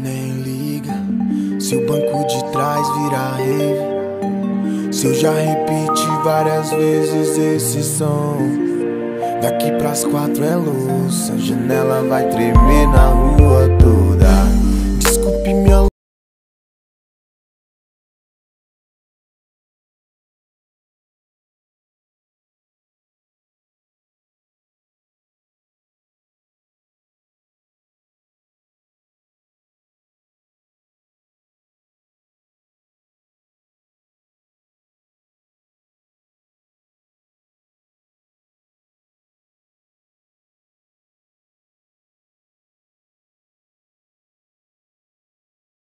nem liga. Se o banco de trás virar rave, se eu já repeti várias vezes esse som. Daqui pras quatro é louça, janela vai tremer na rua.